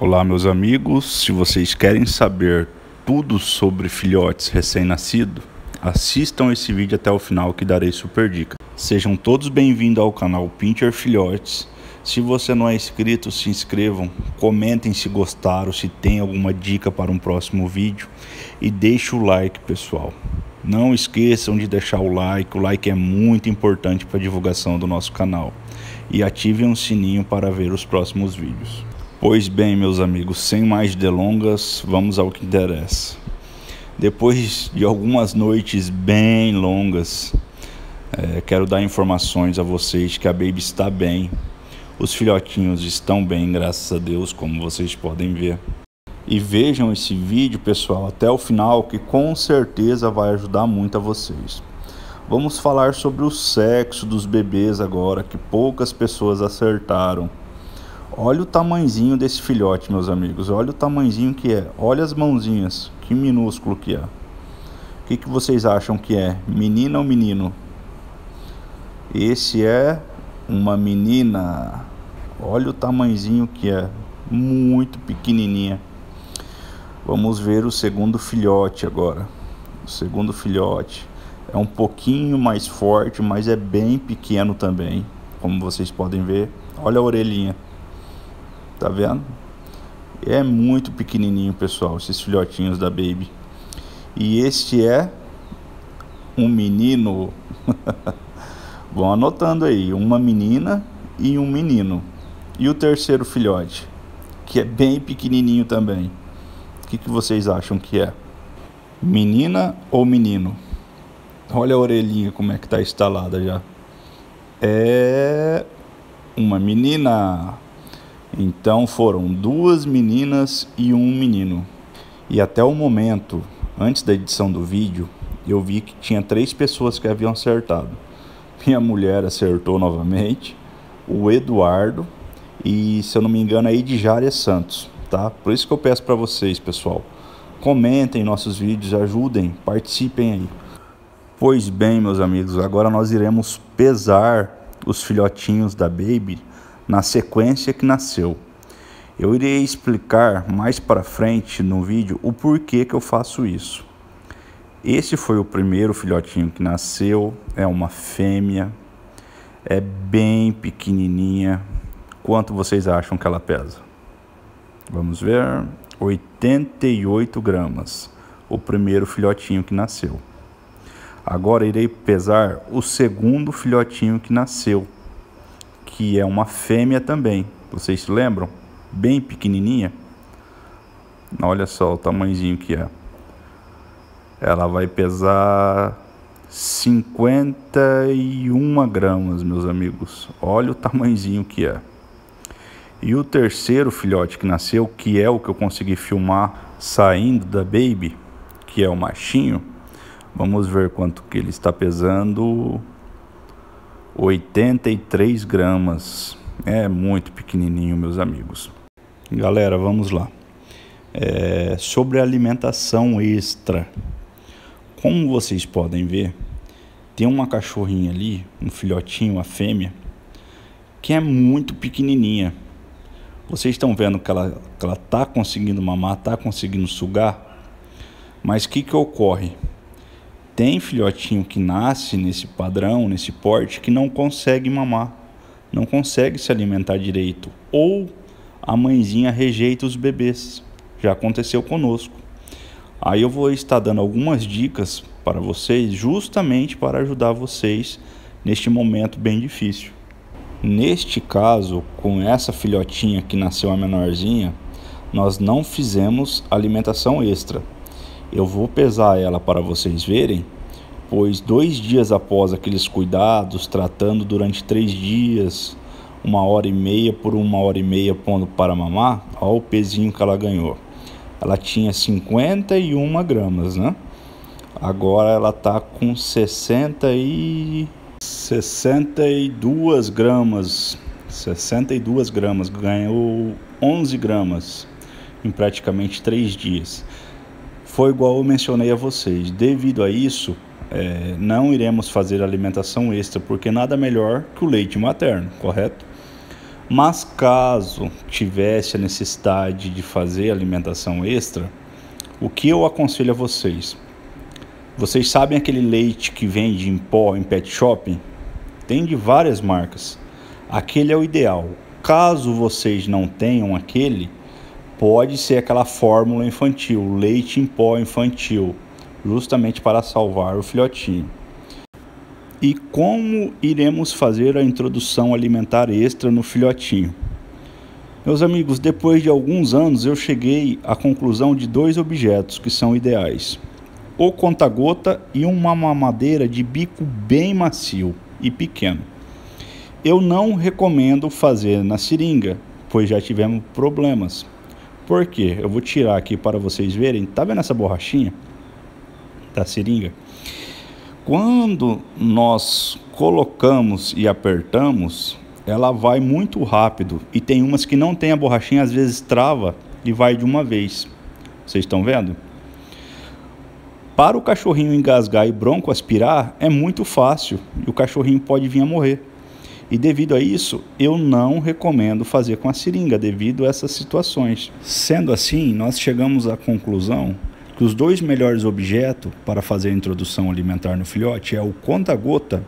Olá, meus amigos. Se vocês querem saber tudo sobre filhotes recém-nascidos, assistam esse vídeo até o final que darei super dica. Sejam todos bem-vindos ao canal Pincher Filhotes. Se você não é inscrito, se inscrevam, comentem se gostaram, se tem alguma dica para um próximo vídeo e deixe o like, pessoal. Não esqueçam de deixar o like, o like é muito importante para a divulgação do nosso canal. E ativem o sininho para ver os próximos vídeos. Pois bem, meus amigos, sem mais delongas, vamos ao que interessa. Depois de algumas noites bem longas, é, quero dar informações a vocês que a Baby está bem. Os filhotinhos estão bem, graças a Deus, como vocês podem ver. E vejam esse vídeo, pessoal, até o final, que com certeza vai ajudar muito a vocês. Vamos falar sobre o sexo dos bebês agora, que poucas pessoas acertaram. Olha o tamanzinho desse filhote, meus amigos. Olha o tamanzinho que é. Olha as mãozinhas, que minúsculo que é. O que, que vocês acham que é? Menina ou menino? Esse é uma menina. Olha o tamanzinho que é. Muito pequenininha. Vamos ver o segundo filhote agora. O segundo filhote é um pouquinho mais forte, mas é bem pequeno também, como vocês podem ver. Olha a orelhinha. Tá vendo? É muito pequenininho, pessoal, esses filhotinhos da Baby. E este é um menino. Vão anotando aí, uma menina e um menino. E o terceiro filhote, que é bem pequenininho também. O que, que vocês acham que é? Menina ou menino? Olha a orelhinha como é que está instalada já. É uma menina. Então foram duas meninas e um menino. E até o momento, antes da edição do vídeo, eu vi que tinha três pessoas que haviam acertado. Minha mulher acertou novamente, o Eduardo e, se eu não me engano, a Edjária Santos tá? Por isso que eu peço para vocês, pessoal, comentem nossos vídeos, ajudem, participem aí. Pois bem, meus amigos, agora nós iremos pesar os filhotinhos da Baby na sequência que nasceu. Eu irei explicar mais para frente no vídeo o porquê que eu faço isso. Esse foi o primeiro filhotinho que nasceu, é uma fêmea, é bem pequenininha. Quanto vocês acham que ela pesa? Vamos ver, 88 gramas, o primeiro filhotinho que nasceu. Agora irei pesar o segundo filhotinho que nasceu, que é uma fêmea também. Vocês se lembram? Bem pequenininha. Olha só o tamanhozinho que é. Ela vai pesar 51 gramas, meus amigos. Olha o tamanhozinho que é. E o terceiro filhote que nasceu, que é o que eu consegui filmar saindo da baby, que é o machinho, vamos ver quanto que ele está pesando. 83 gramas. É muito pequenininho, meus amigos. Galera, vamos lá. É, sobre alimentação extra. Como vocês podem ver, tem uma cachorrinha ali, um filhotinho, uma fêmea, que é muito pequenininha. Vocês estão vendo que ela que ela está conseguindo mamar, está conseguindo sugar, mas o que, que ocorre? Tem filhotinho que nasce nesse padrão, nesse porte, que não consegue mamar, não consegue se alimentar direito, ou a mãezinha rejeita os bebês. Já aconteceu conosco. Aí eu vou estar dando algumas dicas para vocês, justamente para ajudar vocês neste momento bem difícil. Neste caso, com essa filhotinha que nasceu a menorzinha, nós não fizemos alimentação extra. Eu vou pesar ela para vocês verem, pois dois dias após aqueles cuidados, tratando durante três dias, uma hora e meia por uma hora e meia pondo para mamar, olha o pezinho que ela ganhou. Ela tinha 51 gramas, né? Agora ela tá com 60 e 62 gramas, 62 gramas, ganhou 11 gramas em praticamente 3 dias. Foi igual eu mencionei a vocês. Devido a isso, é, não iremos fazer alimentação extra, porque nada melhor que o leite materno, correto? Mas caso tivesse a necessidade de fazer alimentação extra, o que eu aconselho a vocês? Vocês sabem aquele leite que vende em pó em pet shop? Tem de várias marcas. Aquele é o ideal. Caso vocês não tenham aquele, pode ser aquela fórmula infantil, leite em pó infantil, justamente para salvar o filhotinho. E como iremos fazer a introdução alimentar extra no filhotinho? Meus amigos, depois de alguns anos eu cheguei à conclusão de dois objetos que são ideais: o conta-gota e uma mamadeira de bico bem macio e pequeno. Eu não recomendo fazer na seringa, pois já tivemos problemas. Por quê? Eu vou tirar aqui para vocês verem. Tá vendo essa borrachinha da seringa? Quando nós colocamos e apertamos, ela vai muito rápido e tem umas que não tem a borrachinha, às vezes trava e vai de uma vez. Vocês estão vendo? Para o cachorrinho engasgar e bronco aspirar é muito fácil e o cachorrinho pode vir a morrer. E devido a isso, eu não recomendo fazer com a seringa devido a essas situações. Sendo assim, nós chegamos à conclusão que os dois melhores objetos para fazer a introdução alimentar no filhote é o conta-gota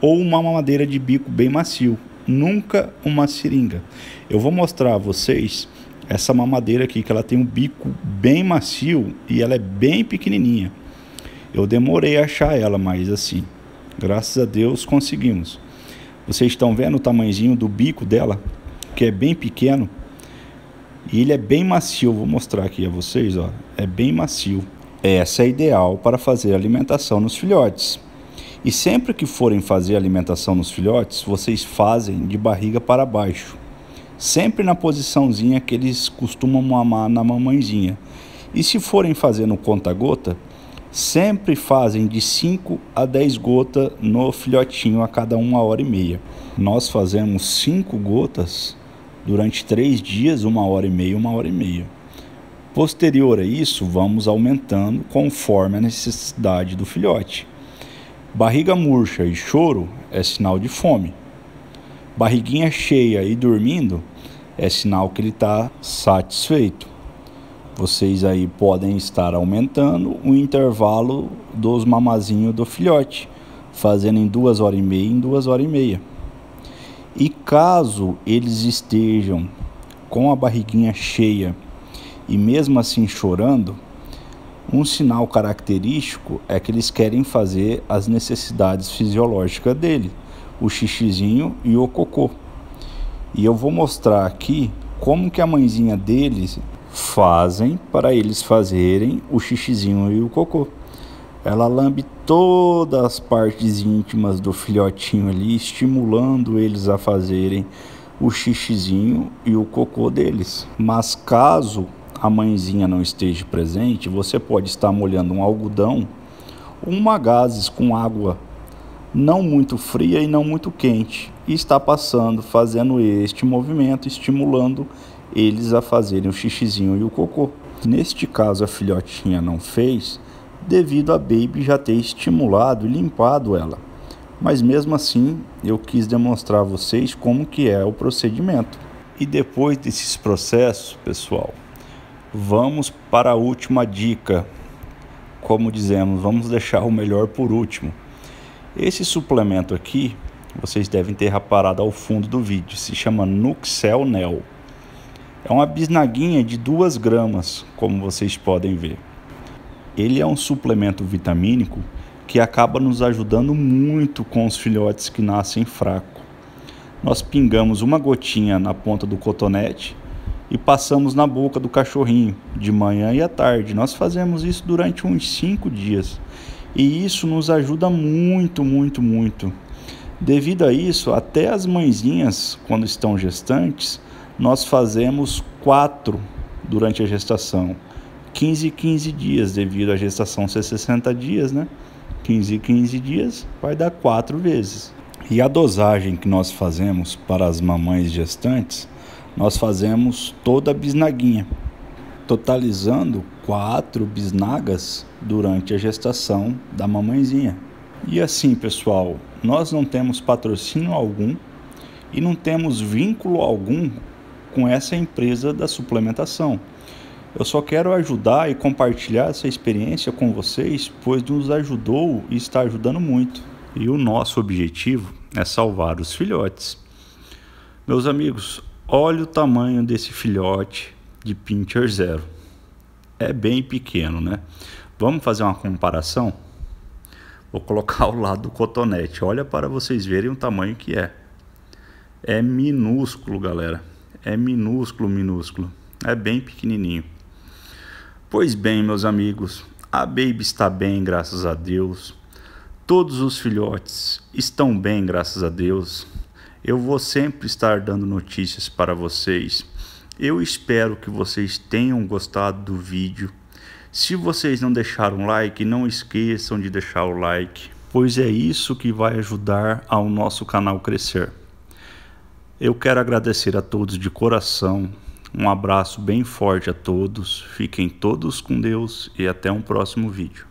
ou uma mamadeira de bico bem macio, nunca uma seringa. Eu vou mostrar a vocês essa mamadeira aqui, que ela tem um bico bem macio e ela é bem pequenininha. Eu demorei a achar ela, mas assim, graças a Deus conseguimos. Vocês estão vendo o tamanhozinho do bico dela, que é bem pequeno. E ele é bem macio, vou mostrar aqui a vocês, ó. É bem macio. Essa é ideal para fazer alimentação nos filhotes. E sempre que forem fazer alimentação nos filhotes, vocês fazem de barriga para baixo. Sempre na posiçãozinha que eles costumam mamar na mamãezinha. E se forem fazer no conta-gota, sempre fazem de 5 a 10 gotas no filhotinho a cada uma hora e meia. Nós fazemos 5 gotas durante três dias, uma hora e meia, uma hora e meia. Posterior a isso, vamos aumentando conforme a necessidade do filhote. Barriga murcha e choro é sinal de fome. Barriguinha cheia e dormindo é sinal que ele está satisfeito. Vocês aí podem estar aumentando o intervalo dos mamazinhos do filhote, fazendo em duas horas e meia em duas horas e meia. E caso eles estejam com a barriguinha cheia e mesmo assim chorando, um sinal característico é que eles querem fazer as necessidades fisiológicas dele, o xixizinho e o cocô. E eu vou mostrar aqui como que a mãezinha deles fazem para eles fazerem o xixizinho e o cocô. Ela lambe todas as partes íntimas do filhotinho ali, estimulando eles a fazerem o xixizinho e o cocô deles. Mas caso a mãezinha não esteja presente, você pode estar molhando um algodão ou uma gases com água não muito fria e não muito quente e está passando, fazendo este movimento, estimulando eles a fazerem o xixizinho e o cocô. Neste caso a filhotinha não fez, devido a Baby já ter estimulado e limpado ela. Mas mesmo assim, eu quis demonstrar a vocês como que é o procedimento. E depois desses processos, pessoal, vamos para a última dica. Como dizemos, vamos deixar o melhor por último. Esse suplemento aqui, vocês devem ter reparado ao fundo do vídeo, se chama Nuxel Nel. É uma bisnaguinha de 2 gramas, como vocês podem ver. Ele é um suplemento vitamínico que acaba nos ajudando muito com os filhotes que nascem fraco. Nós pingamos uma gotinha na ponta do cotonete e passamos na boca do cachorrinho de manhã e à tarde. Nós fazemos isso durante uns 5 dias e isso nos ajuda muito, muito, muito. Devido a isso, até as mãezinhas, quando estão gestantes, nós fazemos quatro durante a gestação. 15 e 15 dias, devido à gestação ser 60 dias, né? 15 e 15 dias vai dar quatro vezes. E a dosagem que nós fazemos para as mamães gestantes, nós fazemos toda a bisnaguinha, totalizando quatro bisnagas durante a gestação da mamãezinha. E assim, pessoal, nós não temos patrocínio algum e não temos vínculo algum com essa empresa da suplementação. Eu só quero ajudar e compartilhar essa experiência com vocês, pois nos ajudou e está ajudando muito. E o nosso objetivo é salvar os filhotes. Meus amigos, olha o tamanho desse filhote de Pincher Zero. É bem pequeno, né? Vamos fazer uma comparação? Vou colocar ao lado do cotonete. Olha para vocês verem o tamanho que é. É minúsculo, galera. É minúsculo, minúsculo. É bem pequenininho. Pois bem, meus amigos, a Baby está bem, graças a Deus. Todos os filhotes estão bem, graças a Deus. Eu vou sempre estar dando notícias para vocês. Eu espero que vocês tenham gostado do vídeo. Se vocês não deixaram like, não esqueçam de deixar o like, pois é isso que vai ajudar ao nosso canal crescer. Eu quero agradecer a todos de coração. Um abraço bem forte a todos. Fiquem todos com Deus e até um próximo vídeo.